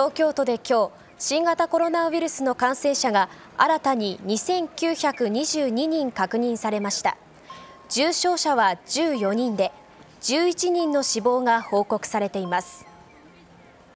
東京都で今日新型コロナウイルスの感染者が新たに2922人確認されました。重症者は14人で11人の死亡が報告されています。